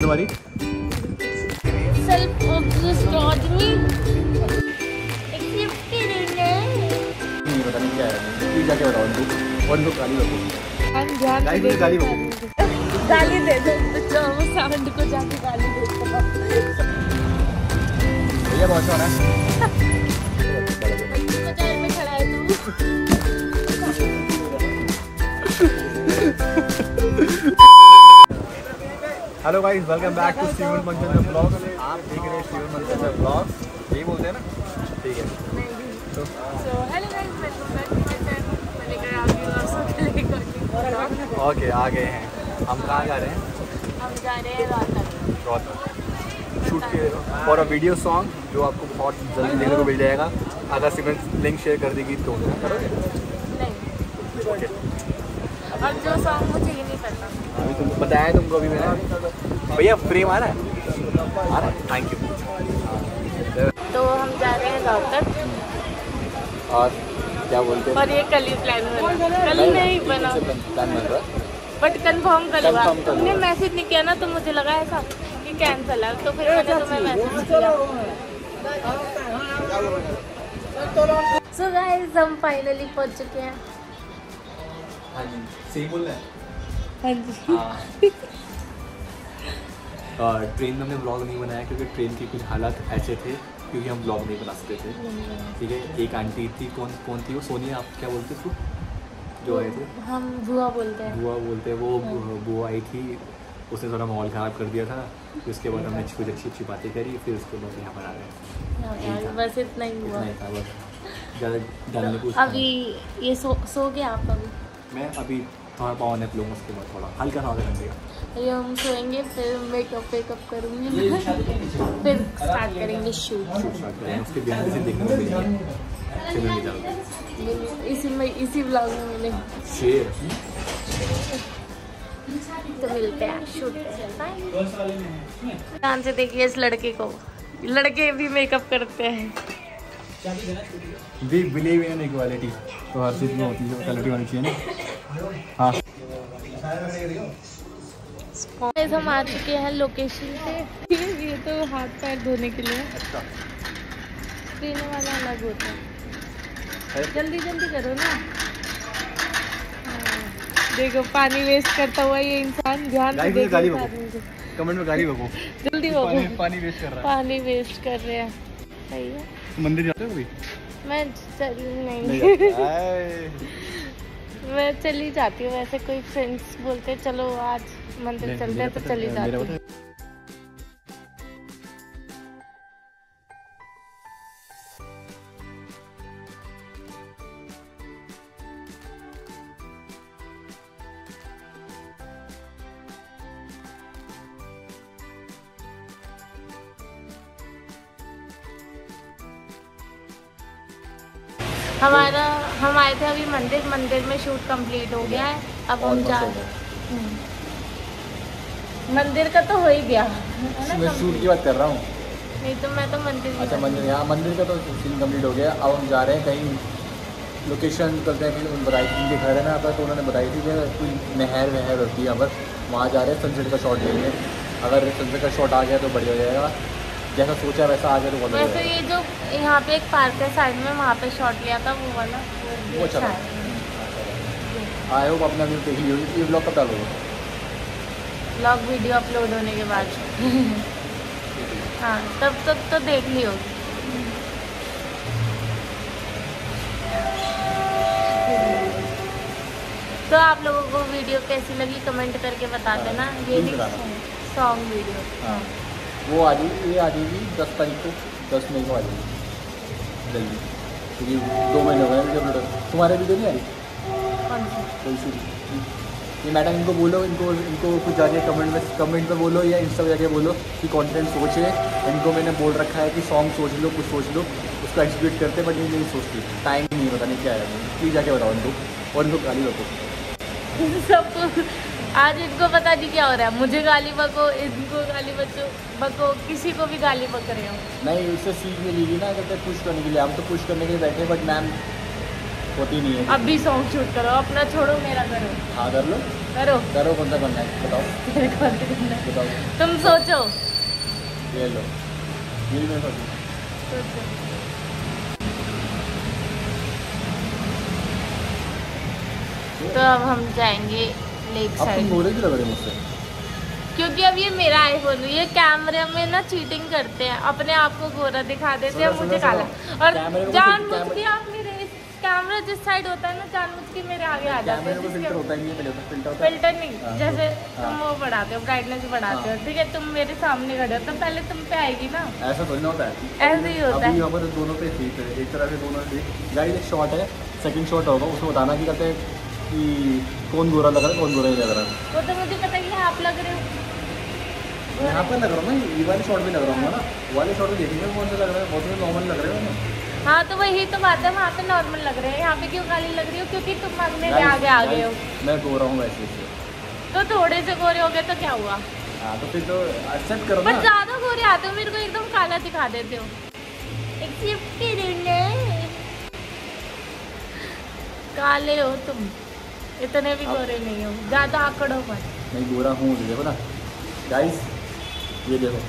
तुम्हारी? सेल्फ नहीं पता नहीं क्या है। प्लीज़ जाके बताओ उनको और उनको गाली रखो। हम ध्यान गाली से गाली दे दो तो साउंड को जाके गाली दे दो। भैया बहुत होना है। में खड़ा है तू। Hello guys welcome back to Shivan Manchandra blog आप देख रहे हैं शिवन मनचंद्र ब्लॉग यही बोलते हैं ना? ठीक है। तो hello guys, welcome back. to my channel. मैं लेकर आ गई हूँ आप सबके लिए content। ओके आ गए हैं। हम कहाँ जा रहे हैं? हम जा रहे हैं रोहतक। रोहतक। शूट के फॉर अ वीडियो सॉन्ग जो आपको बहुत जल्दी देखने को मिल जाएगा। अगर सिमरन लिंक शेयर कर देगी तो करोगे नहीं। ओके अब जो सॉन्ग मुझे ही नहीं पता। अभी तुम बताया तुमको अभी मैंने। भैया फ्रेम आ रहा है? आ रहा है? थैंक यू तो हम जा रहे हैं रोहतक और क्या बोलते हैं? और ये कल ही प्लान बना। कल नहीं बना। प्लान बन रहा बट कंफर्म कर हुआ तुमने मैसेज नहीं किया ना तो मुझे लगा ऐसा कि कैंसिल है। तो फिर मैंने तुम्हें मैसेज किया। सो गाइस हम फाइनली पहुँच चुके हैं। हाँ जी। सही बोल रहे हैं? हाँ जी। और ट्रेन में हमने ब्लॉग नहीं बनाया क्योंकि ट्रेन के कुछ हालात ऐसे थे क्योंकि हम ब्लॉग नहीं बना सकते थे। ठीक है एक आंटी थी कौन कौन थी वो? सोनिया आप क्या बोलते थे? जो आए थे। हम बुआ बोलते हैं। बुआ बोलते हैं वो बुआ आई थी उसने थोड़ा माहौल ख़राब कर दिया था फिर उसके बाद हमने कुछ अच्छी अच्छी बातें करी फिर उसके बाद यहाँ पर आ गए। हाँ बस इतना ही हुआ। इतना था बस। ज़्यादा जानने को अभी ये सो सो गया आप अभी? मैं अभी थोड़ा पावर नैप लूँगा उसके बाद थोड़ा हल्का सा घंटे का। ये हम सोएँगे फिर मेकअप वेकअप करूँगी। फिर स्टार्ट करेंगे शूट स्टार्ट करेंगे। उसके बिहार से देखने को मिलेंगे। इसी में इसी ब्लॉग में मिलेंगे शेर तो मिलते हैं शूट बाय ध्यान से देखिए इस लड़के को। लड़के भी मेकअप करते हैं। वी बिलीव इन इक्वालिटी तो हर चीज़ में होती है इक्वालिटी होनी चाहिए ना। हाँ हम आ चुके हैं लोकेशन पे। ये तो हाथ पैर धोने के लिए। पीने वाला अलग होता है। जल्दी जल्दी करो ना। हाँ, देखो पानी वेस्ट करता हुआ ये इंसान ध्यान बको। कमेंट में गाली बको जल्दी पानी पानी वेस्ट कर रहा है। पानी वेस्ट कर रहे हैं। सही है। मंदिर जाते हो मैं चल नहीं। मैं चली जाती हूँ वैसे कोई फ्रेंड्स बोलते हैं, चलो आज मंदिर चलते हैं तो चली जाती हूँ। हमारा हम आए थे अभी मंदिर मंदिर में शूट कंप्लीट हो गया है अब हम जा हो गया। हम्म। मंदिर का तो हो ही गया। मैं शूट की बात कर रहा हूँ। नहीं तो मैं तो मंदिर अच्छा मंदिर यहाँ मंदिर का तो सीन कंप्लीट हो गया। अब हम जा रहे हैं कहीं लोकेशन करते हैं कि बताई थी उनके घर है ना पर तो उन्होंने बताई थी कि कोई नहर वहर होती है पर वहाँ जा रहे हैं सनसेट का शॉट लेंगे। अगर सनसेट का शॉट आ गया तो बढ़िया हो जाएगा। जैसा सोचा वैसा आ गया तो बहुत बढ़िया वैसे ये जो यहाँ पे एक पार्क है साइड में वहाँ पे शॉट लिया था वो वाला। वो अच्छा आई होप अपना व्यू देख लियो ये ब्लॉग कब डालोगे? ब्लॉग वीडियो अपलोड होने के बाद। हाँ तब तक तो देख ली होगी। तो आप लोगों को वीडियो कैसी लगी कमेंट करके बता हाँ, देना। ये भी सॉन्ग वीडियो हाँ वो आ जाएगी ये आ जाएगी दस तारीख को दस मई को आ जाएगी। जल्दी क्योंकि दो महीने हो गए जब तुम्हारे वीडियो नहीं आ रही कौन सी ये मैडम इनको बोलो इनको इनको कुछ जाके कमेंट में कमेंट में बोलो या इंस्टा पर जाके बोलो कि कंटेंट सोचे इनको मैंने बोल रखा है कि सॉन्ग सोच लो कुछ सोच लो। उसको एग्जीक्यूट करते बट ये नहीं सोचती। टाइम नहीं पता नहीं क्या है। प्लीज़ जाके बताओ इनको। और इनको गाली रखो सबको आज इनको पता नहीं क्या हो रहा है। मुझे गाली बको इनको गाली बचो बको किसी को भी गाली बक रहे हो। नहीं इससे सीख मिलेगी ना अगर पुश करने के लिए। हम तो पुश करने के लिए बैठे बट मैम होती नहीं है। अब भी सॉन्ग शूट करो अपना छोड़ो मेरा करो। हाँ कर लो। करो। करो कौन सा करना है? बताओ। बताओ। तुम सोचो। ये लो। ये मैं सोचो। तो अब हम जाएँगे। Lake side. गोरे लग रहे हो मुझसे। क्योंकि अब ये मेरा आईफोन है ये कैमरे में ना चीटिंग करते हैं अपने आप को गोरा दिखा देते हैं मुझे काला। और जानबूझ के आप मेरे कैमरा जिस साइड होता है ना जानबूझ के मेरे आगे आ जाते हैं है फ़िल्टर है? नहीं हाँ, जैसे तो- तुम हाँ। वो बढ़ाते हो ब्राइटनेस बढ़ाते हो हाँ। ठीक है तुम मेरे सामने खड़े हो तो पहले तुम पे आएगी ना। ऐसा थोड़ी ना होता है। ऐसे ही होता है। यहाँ पर दोनों पे एक तरह से दोनों शॉट है सेकंड शॉट होगा उसमें बताना कि कहते हैं कि कौन गोरा लग रहा है कौन गोरा नहीं लग रहा है? वो तो मुझे पता ही है आप लग रहे हो। यहाँ पर लग रहा हूँ ना ये वाले शॉट भी लग रहा हूँ ना। वाले शॉट में देखेंगे कौन सा लग रहा है? बहुत से नॉर्मल लग रहे हो ना। हाँ तो वही तो बात है वहाँ पे नॉर्मल लग रहे हैं। यहाँ पे क्यों काली लग रही हो? क्योंकि तुम Guys, आगे आ गए हो। मैं गोरा हूँ वैसे तो थोड़े से गोरे हो गए तो क्या हुआ? हाँ तो फिर तो एक्सेप्ट करो पर ज़्यादा गोरे आते हो मेरे को एकदम काला दिखा देते हो। ना। काले हो तुम। इतने भी गोरे नहीं हो। ज़्यादा आकड़ो मत। मैं गोरा हूँ देखो ना। गाइस ये देखो।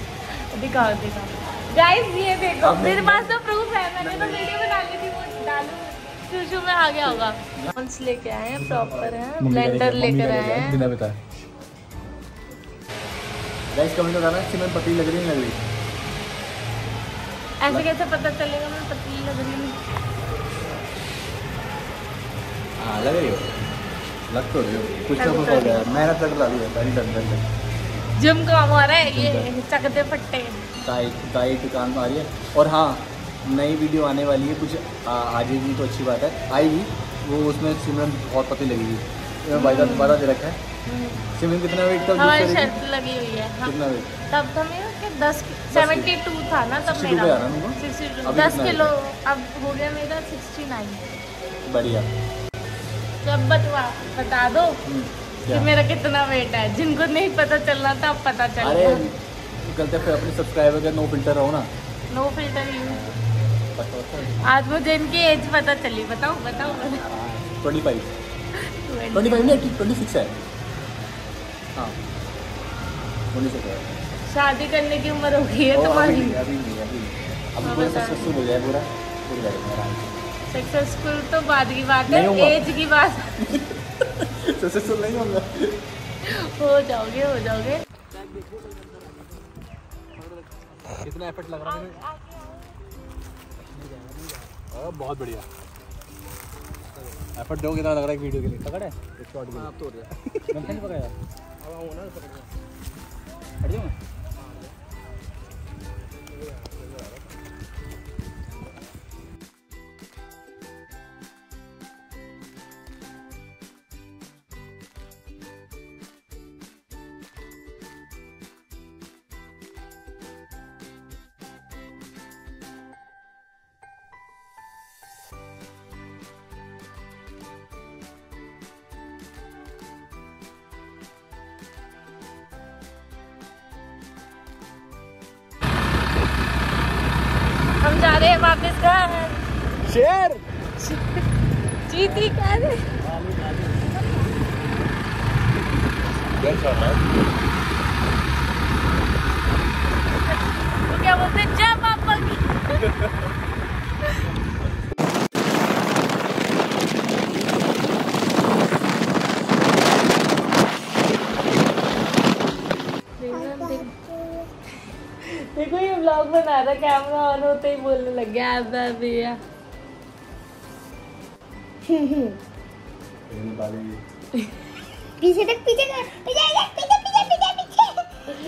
दिखाओ दिखाओ। गाइस ये देखो मेरे पास तो प्रूफ है। मैंने तो वीडियो बना ली थी वो डालू। शूशू में आ गया होगा। लेके आए हैं प्रॉपर हैं। ब्लेंडर लेकर आए हैं। बिना बताए गाइस कमेंट बताना सिमरन पतली लग रही नहीं लग रही? ऐसे कैसे पता चलेगा मैं पतली लग रही हूँ। हाँ लग रही हो। लग तो रही हो। कुछ तो तो हो गया। मेहनत तक है। तक जिम काम हो रहा है ये चकते फट्टे। टाइट टाइट काम आ रही है। और हाँ नई वीडियो आने वाली है। कुछ आ, आ जाएगी तो अच्छी बात है। आएगी वो उसमें सिमरन बहुत पतली लगेगी मैं वायदा वादा दे रखा है। सिमरन कितना वेट तक हमारी शर्त लगी हुई है। कितना वेट तब था मेरा दस सेवेंटी टू था ना तब मेरा। है दस किलो अब हो गया मेरा सिक्सटी नाइन बढ़िया। जब बतवा बता दो कि मेरा कितना वेट है। जिनको नहीं पता चलना था अब पता चल। अरे गया फिर अपने सब्सक्राइबर का नो फ़िल्टर रहो ना। नो फ़िल्टर यूज़ है। आज मुझे इनकी एज पता चली। बताओ बताओ ट्वेंटी फाइव ट्वेंटी फाइव नहीं ट्वेंटी सिक्स है। हाँ। ट्वेंटी सिक्स है। शादी करने की उम्र हो गई है तुम्हारी। अभी नहीं अभी अभी हाँ, पूरा। सक्सेसफुल हो जाए पूरा। पूरी जाएगा आराम से। सक्सेसफुल तो बाद की बात है एज की बात। सक्सेसफुल नहीं होगा। हो जाओगे हो जाओगे। कितना एफर्ट लग रहा है बहुत बढ़िया। एफर्ट दो कितना लग रहा है वीडियो के लिए। पकड़ है? एक शॉट के लिए आप तो गमछा नहीं पकड़ा अब आओ ना पकड़ हट जाऊँ मैं? हम जा रहे हैं। वापस घर शेर। जीती क्या है वो क्या बोलते हैं जय पापा की देखो ये ब्लॉग बना रहा कैमरा ऑन होते ही बोलने लग गया ऐसा भैया पीछे तक पीछे कर पीछे देख पीछे पीछे पीछे पीछे।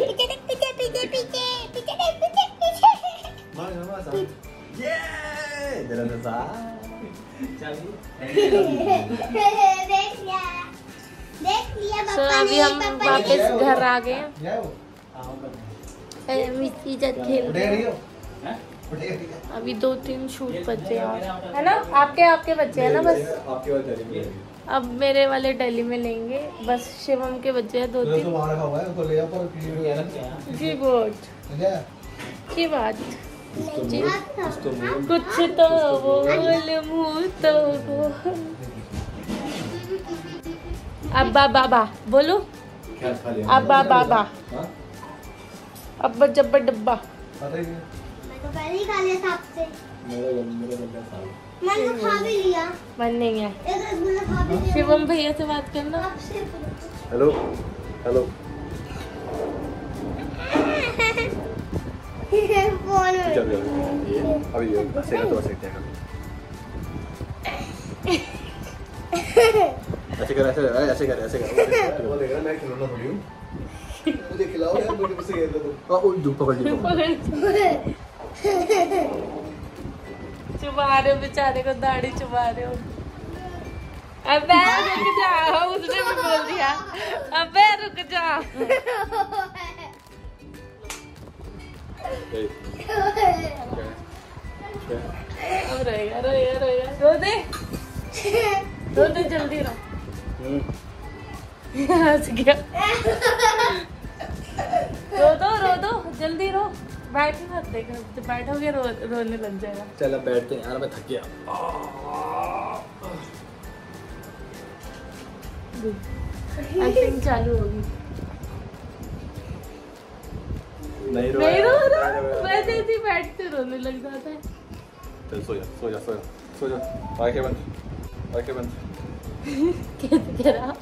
पीछे देख पीछे पीछे पीछे पीछे देख पीछे पीछे। देख लिया देख लिया पापा ने पापा ने। वापस घर आ गए हैं। मिट्टी जब खेल रहे हैं। अभी दो तीन शूट बचे हैं। है ना? आपके आपके बच्चे हैं ना बस? अब मेरे वाले दिल्ली में लेंगे। बस शिवम के बच्चे हैं दो तीन। वहाँ रखा हुआ है उसको ले जाओ पर किसी को याद नहीं जी बोट की बात? तो कुछ तो बोल मुँह तो अब्बा बाबा बोलो। क्या अब्बा बाबा। हाँ? अब्बा जब्बा डब्बा। पता ही नहीं। मैं तो पहले ही खा लिया था आपसे। मेरा गल- मेरा गला खा लो। मैंने तो खा भी लिया। मन नहीं है। एक रसगुल्ला खा भी लिया। शिवम भैया से बात करना। आपसे हेलो हेलो। फ़ोन चल ये अभी ऐसे कर तो ऐसे कर ऐसे कर ऐसे कर ऐसे कर ऐसे कर। वो देख रहा मैं खिलौना थोड़ी हूँ। खिलाओ यार मुझे मुझसे खेल दो ओ धूप पकड़ ली चुबा रहे हो बेचारे को दाढ़ी चुबा रहे हो। अबे रुक जा। उसने भी बोल दिया। अबे रुक जा। रोएगा रोएगा रोएगा। रो दे। रो दे जल्दी रो। हम्म, हंस गया। रो दो रो दो जल्दी रो। बैठ मत देखो जब बैठोगे रो रोने लग जाएगा। चल बैठते हैं। यार मैं थक गया। एक्टिंग चालू होगी। नहीं रो नहीं रो रो वैसे ही बैठते रोने लग जाता है। चल सो जा सो जा सो जा सो जा। आँखें बंद आँखें बंद। कैसे कह रहा?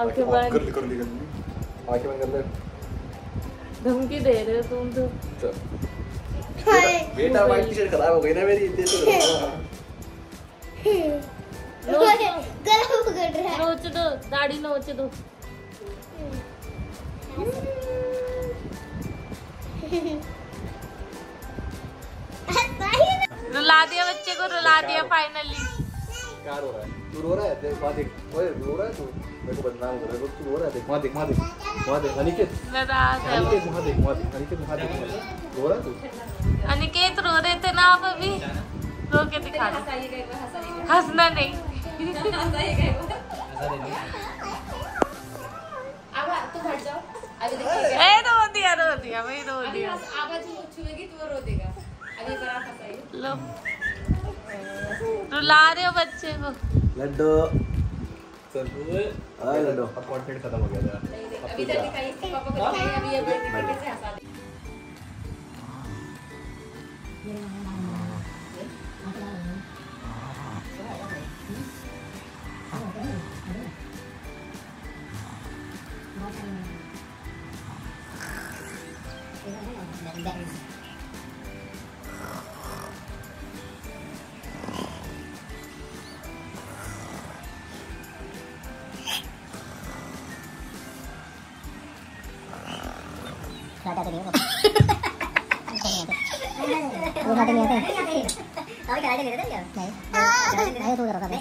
आँखें कर बंद ली कर ली कर ली। आँखें बंद कर ले। धमकी दे रहे हो तुम तो। बेटा वाइट टी शर्ट खराब हो गई ना मेरी दे तो गला पकड़ रहा है। नोच दो दाढ़ी नोच दो। रुला दिया बच्चे को रुला दिया फाइनली क्या रो रहा है। तू रो रहा है देख वहाँ देख ओए रो रहा है तू? मेरे को बदनाम कर रहा है तू रो रहा है देख वहाँ देख वहाँ देख वहाँ देख अनिकेत अनिकेत वहाँ देख वहाँ देख अनिकेत वहाँ देख रो रहा है तू अनिकेत रो रहे थे ना आप अभी? रो के दिखा दो। हंसना नहीं। अब तुम हट जाओ। अभी देखिए ए रो दिया रो दिया वही रो दिया। तो रो देगा। अभी एक हंसाइए। लो। रुला रहे हो बच्चे को। लड्डू। चल हाय लड्डू अब कंटेंट खत्म हो गया तेरा नहीं, नहीं, अभी तक दिखाइए इसके पापा को दिखाइए अभी ये बेटे कैसे हंसा दे हमारे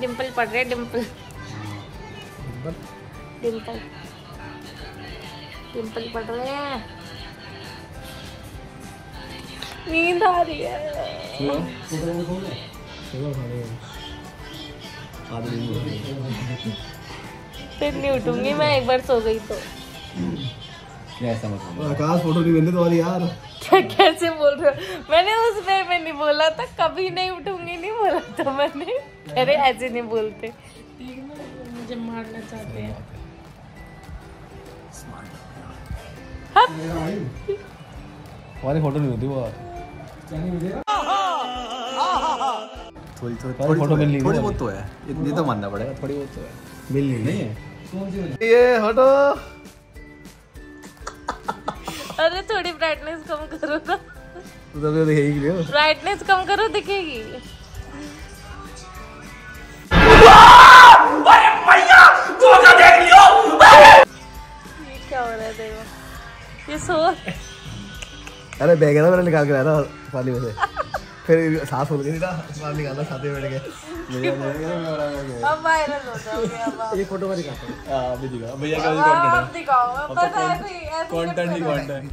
डिम्पल पड़ रहे डिम्पल डिम्पल डिम्पल पड़ रहे हैं। नींद आ रही है। फिर नहीं उठूँगी मैं एक बार सो गई तो। ऐसा मत आकाश फ़ोटो नहीं मिलने वाली यार। क्या कैसे बोल रहे हो? मैंने उस वे में नहीं बोला था कभी नहीं उठूँगी नहीं बोला था मैंने। अरे ऐसे नहीं बोलते। मुझे मारना चाहते हैं। हमारी फ़ोटो नहीं होती वो थोड़ी थोड़ी थोड़ी फ़ोटो मिल रही थोड़ी है। बहुत तो है। इतनी तो मानना पड़ेगा थोड़ी बहुत तो है। मिल नहीं नहीं है ये हटो अरे थोड़ी ब्राइटनेस कम करो ना। तू तो दिखेगी कि ब्राइटनेस कम करो दिखेगी। ये क्या हो रहा है देखो। ये सो अरे बैग ना मैंने निकाल के लाया था थाली में से। फिर सांस फूल गई ना बाहर निकाला साथ में बैठ गए। अब वायरल हो जाओगे ये फ़ोटो में दिखाता हूँ। हाँ भैया का आप दिखाओ बस ऐसे ही ही कंटेंट ही कंटेंट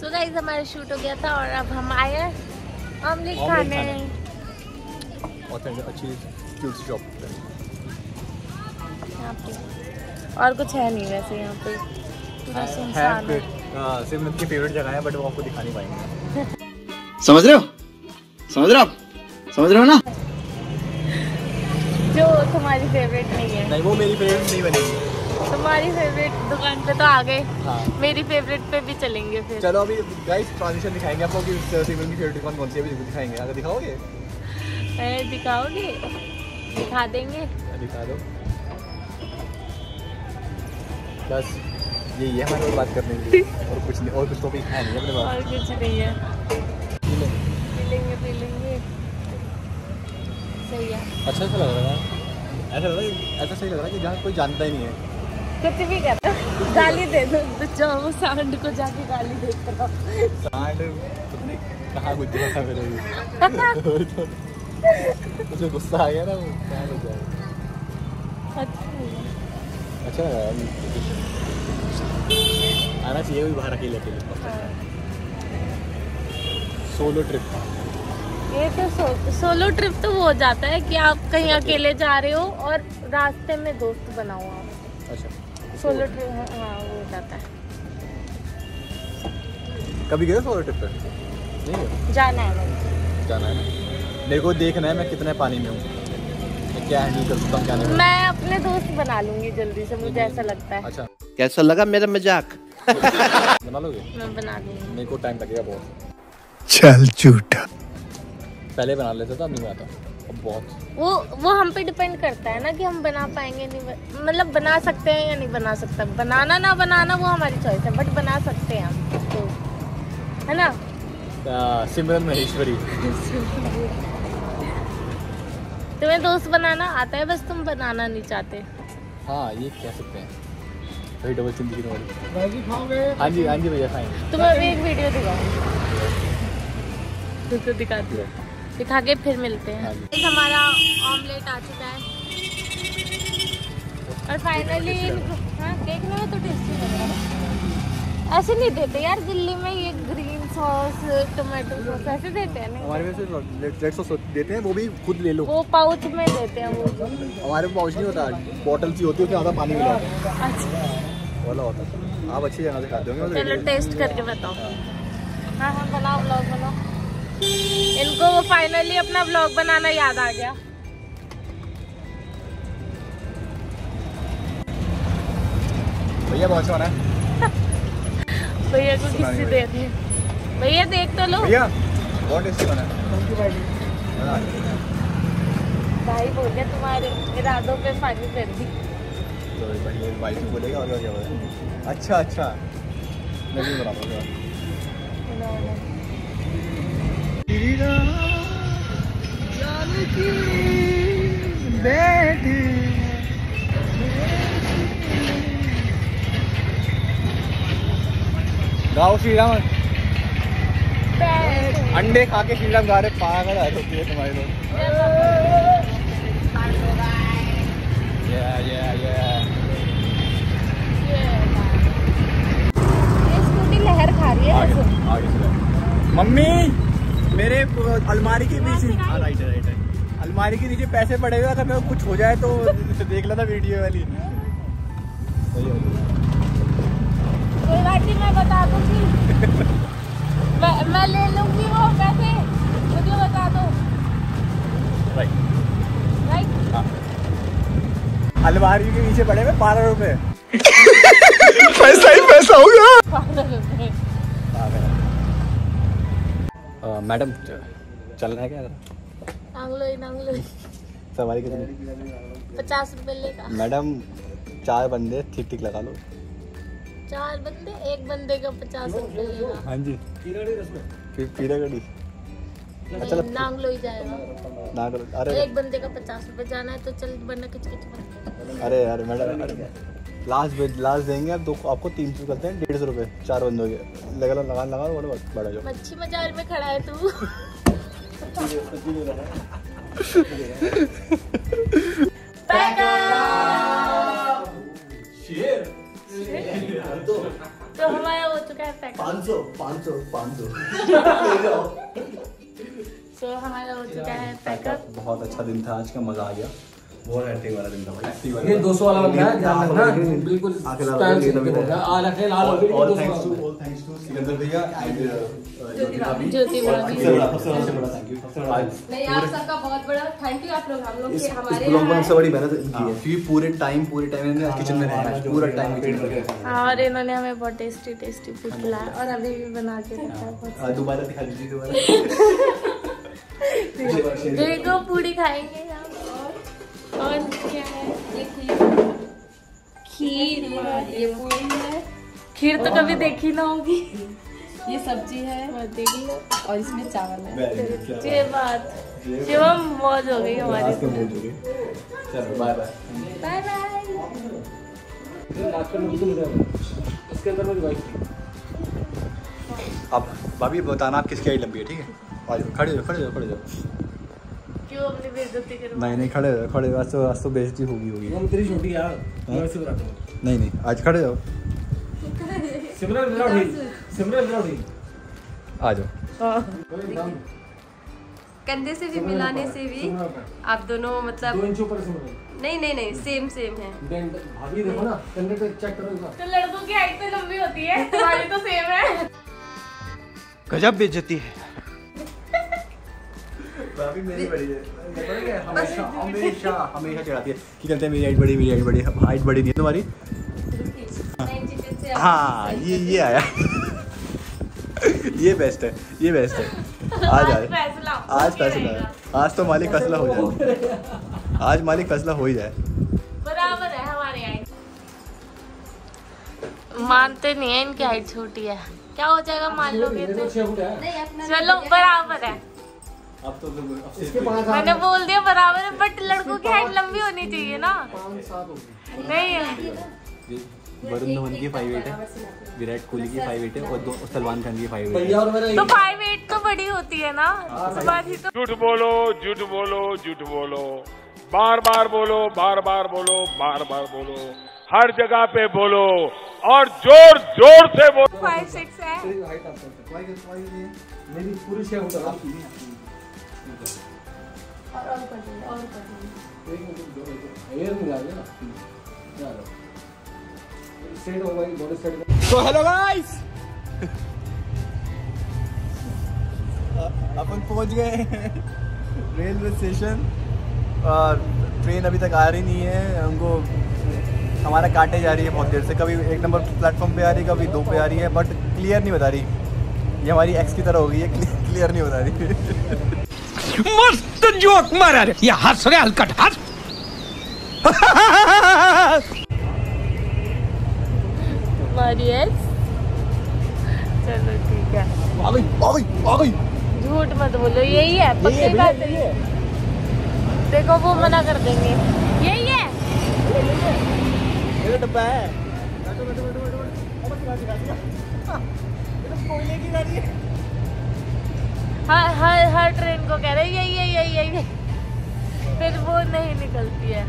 सो गाइस हमारा शूट हो गया था और अब हम आए हैं ऑमलेट खाने। ऑथेंटिक अच्छी क्यूट सी शॉप यहाँ पे। और कुछ है नहीं वैसे यहाँ पे। पूरा सुनसान है। सिमरन की फेवरेट जगह है बट वो आपको दिखा नहीं पाएँगे। समझ रहे हो? समझ रहे हो आप? समझ रहे हो ना? जो तुम्हारी फेवरेट नहीं है। नहीं वो मेरी फेवरेट नहीं बनेगी। तुम्हारी फेवरेट दुकान पे तो आ गए हाँ। मेरी फेवरेट पे भी चलेंगे फिर। चलो अभी गाइस ट्रांजिशन दिखाएँगे आपको कि सिमरन की फेवरेट दुकान कौन सी है अभी दिखाएँगे। अगर दिखाओगे? ए, दिखाओगे दिखा देंगे। दिखा दो। बस यही है हमारे बात करने के लिए। और कुछ नहीं और कुछ टॉपिक है नहीं अपने पास। और कुछ नहीं है पास पी लेंगे पी लेंगे सही है। अच्छा सा लग रहा है। ऐसा लग रहा है ऐसा सही लग रहा है कि जहाँ कोई जानता ही नहीं है। कुछ भी कहते। गाली दे दो। तो जाओ वो साउंड को जाके गाली देते रहो सांड नहीं कहाँ गुजरा था मेरे मुझे गुस्सा आ गया ना वो अच्छा है। अच्छा लगा यार आना चाहिए भी बाहर अकेले अकेले। सोलो ट्रिप ये तो सो, सोलो ट्रिप तो वो हो जाता है कि आप कहीं अकेले जा रहे हो और रास्ते में दोस्त बनाओ आप। अच्छा। सोलो ट्रिप हाँ वो हो जाता है। कभी गए सोलो ट्रिप पर नहीं जाना है जाना है मेरे को देखना है मैं कितने पानी में हूँ। मैं क्या हैंडल कर सकता हूँ क्या नहीं? मैं अपने दोस्त बना लूँगी जल्दी से मुझे ऐसा लगता है। अच्छा। कैसा लगा मेरा मज़ाक? बना लोगे? मैं बना लूँगी। मेरे को टाइम लगेगा बहुत। चल झूठा। पहले बना लेता था अब नहीं बनाता। अब बहुत। वो वो हम पे डिपेंड करता है ना कि हम बना पाएँगे नहीं मतलब बना सकते हैं या नहीं बना सकता। बनाना ना बनाना वो हमारी चॉइस है बट बना सकते हैं हम तो। है ना? सिमरन महेश्वरी। तुम्हें दोस्त बनाना आता है बस तुम बनाना नहीं चाहते। हाँ ये कह सकते हैं। वही डबल ज़िंदगी तुम्हारी हाँ जी हाँ जी भैया खाएँगे तुम्हें अभी एक वीडियो दिखाओ। तुमको दिखाती हूँ। दिखा के फिर मिलते हैं। हाँ हमारा ऑमलेट आ चुका है। और फाइनली हाँ। देखने में तो टेस्टी लग रहा है। ऐसे नहीं देते यार दिल्ली में ये ग्रीन सॉस टोमेटो सॉस ऐसे देते हैं नहीं। हमारे वैसे रेड सॉस देते हैं वो भी खुद ले लो। वो पाउच में देते हैं वो हमारे में पाउच नहीं होता बॉटल सी होती है उसमें आधा पानी मिला अच्छा। वाला होता है। आप अच्छी जगह से खाते होंगे तो चलो टेस्ट करके बताओ। हाँ। हाँ बनाओ इनको वो फाइनली अपना ब्लॉग बनाना याद आ गया। भैया बहुत होना है। भैया को किसी दे दे भैया देख तो लो। भैया बहुत टेस्टी बना। भाई। बोल गया। तुम्हारे। इरादों पे पानी कर दी तो भैया भाई से बोलेगा और क्या बोलेगा? अच्छा अच्छा। मैं भी बना दूँगा गाओ श्री राम अंडे खा के श्री राम गा रहे पागल आ होती है तुम्हारे लोग। Yeah, yeah, yeah. लहर खा रही है आगे आगे मम्मी मेरे अलमारी के पीछे। हाँ राइट राइट अलमारी के नीचे पैसे पड़े हुए अगर मेरे कुछ हो जाए तो देख लेना वीडियो वाली। सही हो। गई। कोई बात नहीं मैं बता दूँगी। मैं मैं ले लूँगी वो पैसे। मुझे बता दो। राइट राइट हाँ। अलमारी के नीचे पड़े हुए बारह रुपए पैसा ही पैसा होगा हो। मैडम चलना है क्या? नांगलो नांगलो। सवारी कितनी? पचास रुपए लेगा मैडम चार बंदे ठीक ठीक लगा लो। चार बंदे? एक बंदे का पचास रुपए लेगा। हाँ जी। फिर पीरा गड़ी अच्छा नांगलो ही जाएगा। ना करो। अरे एक बंदे का पचास रुपए जाना है तो चल वरना किच किच अरे अरे मैडम लास्ट लास्ट देंगे आप दो आपको तीन सौ करते हैं डेढ़ सौ रुपये चार बंदों के। लगा लगा लगा बस बड़ा जो मच्छी मजार में खड़ा है तू। तो हमारा हो चुका है पैक पाँच सौ पाँच सौ पाँच। सौ सो हमारा हो चुका है पैकअप बहुत अच्छा दिन था आज का मज़ा आ गया। बहुत एक्टिंग वाला दिन था भाई। ये 200 वाला बंदा है ध्यान रखना बिल्कुल स्टाइल से होगा आ रखे लाल all thanks to all thanks to Sikandar भैया एंड ज्योति भाभी ज्योति भाभी। सबसे बड़ा सबसे बड़ा थैंक यू सबसे बड़ा नहीं आप सबका बहुत बड़ा थैंक यू आप लोग हम लोग के हमारे ब्लॉग में सबसे बड़ी मेहनत इनकी हाँ, है। क्योंकि पूरे टाइम पूरे टाइम इन्होंने किचन में रहना पूरा टाइम किचन में और इन्होंने हमें बहुत टेस्टी टेस्टी फ़ूड खिलाया और अभी भी बना के रखा है दोबारा दिखा दीजिए दोबारा। देखो पूरी खाएँगे। और क्या है ये खीर ये पूरी है खीर तो कभी देखी ना होगी। ये सब्ज़ी है। लो। और इसमें चावल है। ये बात। शिवम मौज हो गई हमारी। तो चलो बाय बाय बाय बाय अब भाभी बताना आप किसकी आई लंबी है ठीक है? आ जाओ खड़े हो जाओ खड़े जाओ खड़े जाओ क्यों अपनी बेइज्जती करो? नहीं नहीं खड़े हो जाओ खड़े आज तो आज तो बेइज्जती होगी होगी। हम तेरी छोटी यार। मैं वैसे बताता हूँ। नहीं नहीं आज खड़े हो सिमरन मिला उठी सिमरन मिला उठी आ जाओ। कंधे से भी मिलाने से भी आप दोनों मतलब दो इंच ऊपर सिमरन नहीं नहीं नहीं सेम सेम है। देन भाभी देखो ना कंधे पे चेक करो इसका तो लड़कों की हाइट तो लंबी होती है तुम्हारी तो सेम है। गजब बेइज्जती है। भाभी मेरी बड़ी है। हमेशा हमेशा हमेशा चिढ़ाती है। कि कहते हैं मेरी हाइट बड़ी मेरी हाइट बड़ी हाइट बड़ी नहीं है तुम्हारी। हाँ। ये ये आया। ये बेस्ट है ये बेस्ट है। आज आए आज फैसला। आज तो मालिक फैसला हो जाए। आज मालिक फैसला हो ही जाए। बराबर है हमारी हाइट मानते नहीं है इनकी हाइट छोटी है। क्या हो जाएगा मान लोगे मेरे तो है। अपना चलो बराबर है। अब तो इसके मैंने बोल दिया बराबर है बट लड़कों की हाइट लंबी होनी चाहिए ना। नहीं वरुण धवन की फाइव एट है विराट कोहली की फाइव एट है और दो सलमान खान की फाइव एट मेरा तो फाइव एट तो बड़ी होती है ना तुम्हारी तो झूठ बोलो झूठ बोलो झूठ बोलो। बार बार बोलो बार बार बोलो बार बार बोलो। हर जगह पे बोलो और ज़ोर ज़ोर से बोलो। फाइव सिक्स है। मेरी पूरी छह एक मिनट दो मिनट एयर मिला दिया ना? जा सेट हो गई बॉडी सेट तो हेलो गाइस अपन पहुँच गए रेलवे स्टेशन। और ट्रेन अभी तक आ रही नहीं है। हमको हमारा काटे जा रही है बहुत देर से। कभी एक नंबर प्लेटफॉर्म पे आ रही है कभी दो पे आ रही है बट क्लियर नहीं बता रही। ये हमारी एक्स की तरह हो गई है क्लियर नहीं बता रही। मस्त जोक मारा रे। ये हंस रे हलकट हंस तुम्हारी एक्स चलो ठीक है। आ गई आ गई आ गई। झूठ मत बोलो यही है पक्की बात है। देखो वो मना कर देंगे। यही है। डब्बा है। बैठो बैठो बैठो बैठो तो कोयले की गाड़ी है। हर हर हर ट्रेन को कह रहे यही है यही यही। फिर वो नहीं निकलती है।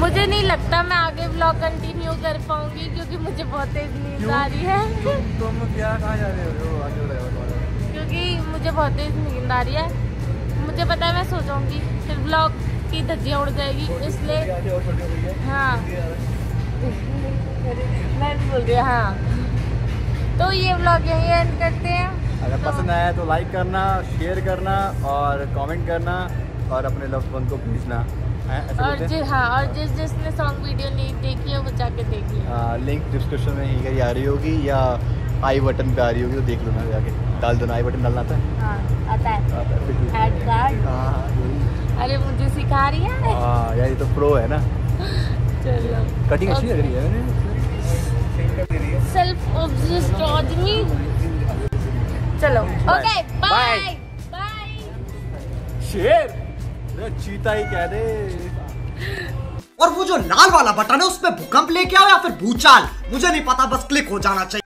मुझे नहीं लगता मैं आगे ब्लॉग कंटिन्यू कर पाऊँगी क्योंकि मुझे बहुत तेज नींद आ रही है। तुम क्या कहाँ जा रहे हो? क्योंकि मुझे बहुत तेज नींद आ रही है। मुझे पता है मैं सो जाऊँगी। फिर ब्लॉग की धज्जियाँ उड़ जाएगी इसलिए हो हाँ मैं भी बोल रही हूँ हाँ। तो ये ब्लॉग यहीं एंड करते हैं। अगर पसंद आया तो लाइक करना शेयर करना और कमेंट करना और अपने लव्ड वन को भेजना। और जि, हाँ? और जिस जिसने सॉन्ग वीडियो नहीं देखी है वो जाके देखिए लिंक डिस्क्रिप्शन में ही कहीं आ रही होगी या आई बटन पे आ रही होगी तो देख लो ना जाके। डाल दो ना आई बटन डालना आता है? हाँ आता है। आता। अरे मुझे सिखा रही है। हाँ यार ये तो प्रो है ना। चलो। कटिंग अच्छी लग रही है सेल्फ ऑब्जेस्ट आदमी चलो। ओके बाय बाय शेर चीता ही कह दे। और वो जो लाल वाला बटन है उस पर भूकंप लेके आओ या फिर भूचाल? मुझे नहीं पता बस क्लिक हो जाना चाहिए।